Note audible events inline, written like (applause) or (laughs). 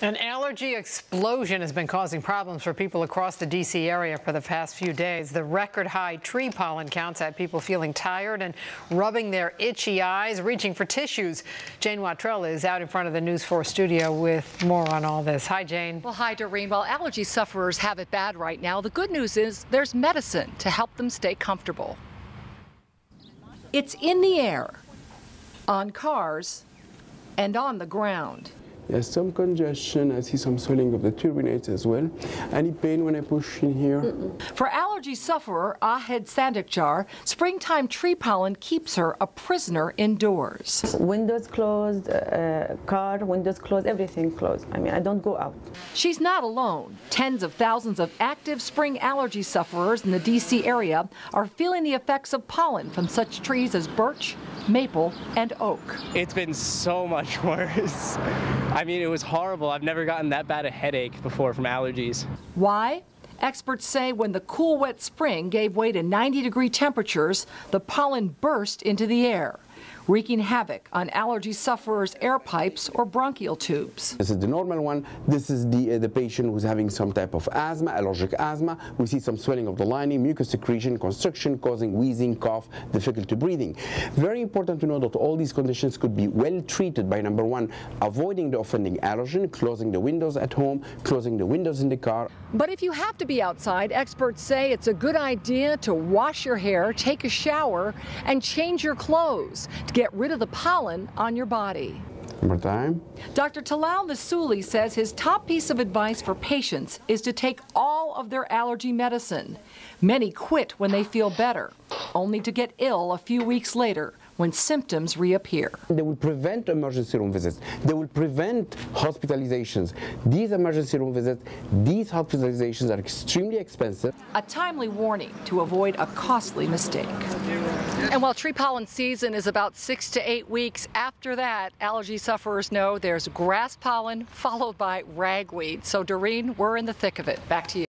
An allergy explosion has been causing problems for people across the D.C. area for the past few days. The record high tree pollen counts had people feeling tired and rubbing their itchy eyes, reaching for tissues. Jane Watrel is out in front of the News 4 studio with more on all this. Hi, Jane. Well, hi, Doreen. While allergy sufferers have it bad right now, the good news is there's medicine to help them stay comfortable. It's in the air, on cars, and on the ground. There's some congestion. I see some swelling of the turbinates as well. Any pain when I push in here? Mm -mm. For allergy sufferer Ahed Sandikjar, springtime tree pollen keeps her a prisoner indoors. Windows closed, uh, car windows closed, everything closed. I mean, I don't go out. She's not alone. Tens of thousands of active spring allergy sufferers in the D.C. area are feeling the effects of pollen from such trees as birch, maple, and oak. It's been so much (laughs) worse. I mean, it was horrible. I've never gotten that bad a headache before from allergies. Why? Experts say when the cool, wet spring gave way to 90 degree temperatures, the pollen burst into the air wreaking havoc on allergy sufferers' air pipes or bronchial tubes. This is the normal one. This is the, uh, the patient who's having some type of asthma, allergic asthma. We see some swelling of the lining, mucus secretion, constriction, causing wheezing, cough, difficulty breathing. Very important to know that all these conditions could be well treated by number one, avoiding the offending allergen, closing the windows at home, closing the windows in the car. But if you have to be outside, experts say it's a good idea to wash your hair, take a shower, and change your clothes to get rid of the pollen on your body. More time. Dr. Talal Nsouli says his top piece of advice for patients is to take all of their allergy medicine. Many quit when they feel better, only to get ill a few weeks later when symptoms reappear. They will prevent emergency room visits. They will prevent hospitalizations. These emergency room visits, these hospitalizations are extremely expensive. A timely warning to avoid a costly mistake. And while tree pollen season is about six to eight weeks, after that, allergy sufferers know there's grass pollen followed by ragweed. So Doreen, we're in the thick of it. Back to you.